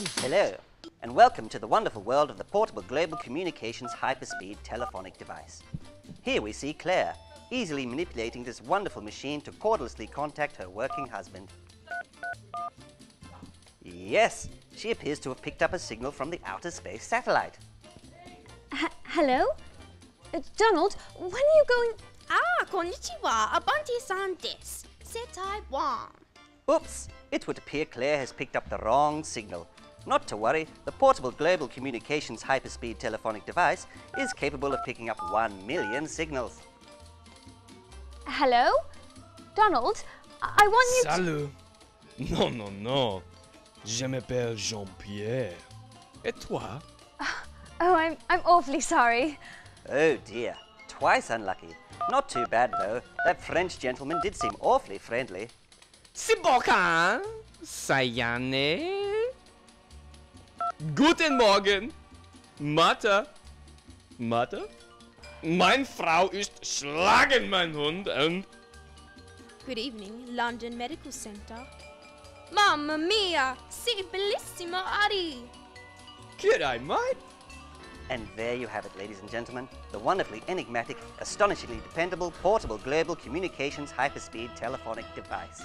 Hello, and welcome to the wonderful world of the portable global communications hyperspeed telephonic device. Here we see Claire easily manipulating this wonderful machine to cordlessly contact her working husband. Yes, she appears to have picked up a signal from the outer space satellite. H- hello? Uh, Donald, when are you going? Ah, konnichiwa, Abanti-san desu. Setai wan. Oops, it would appear Claire has picked up the wrong signal. Not to worry, the portable global communications hyperspeed telephonic device is capable of picking up 1 million signals. Hello? Donald, I, I want you to. Salut Non, non, non. Je m'appelle Jean-Pierre. Et toi Oh, I'm, I'm awfully sorry. Oh dear, twice unlucky. Not too bad though. That French gentleman did seem awfully friendly. Sibokan Sayane Guten Morgen Mathe Mathe Mein Frau ist schlagen mein Hund und Good evening, London Medical Center. Mamma mia, si bellissimo Ari. G'day mate And there you have it, ladies and gentlemen. The wonderfully enigmatic, astonishingly dependable, portable global communications hyperspeed telephonic device.